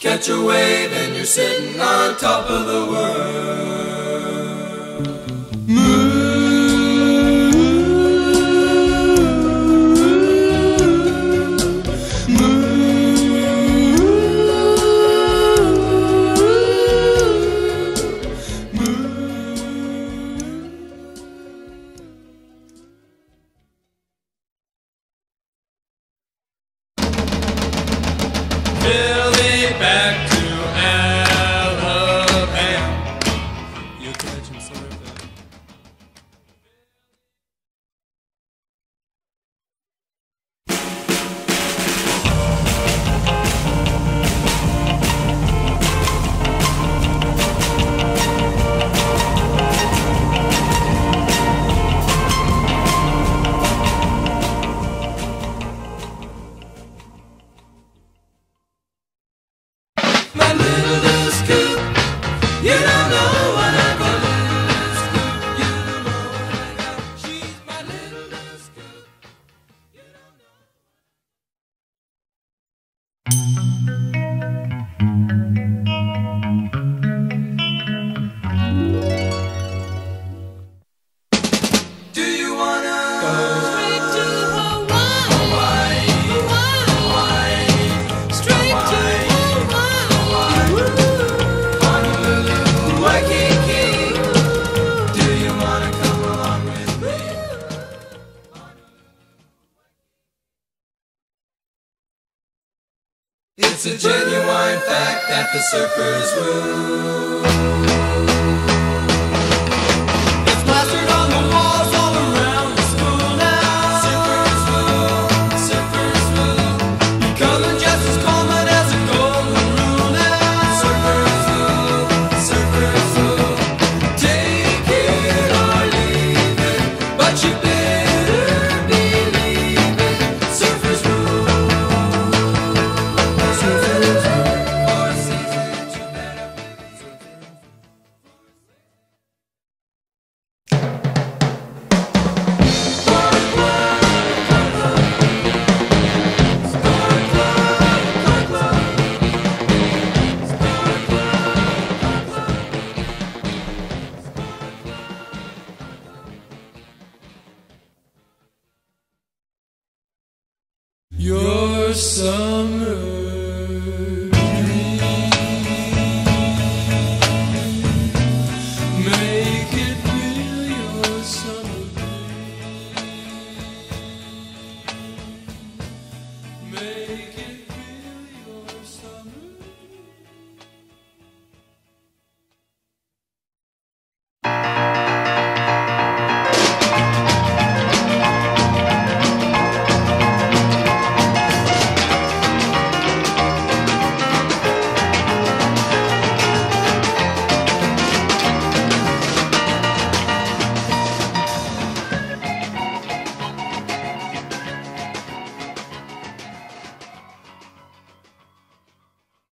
Catch a wave and you're sitting on top of the world. Back Do It's a genuine fact that the surfers rule. It's plastered on the wall. your summer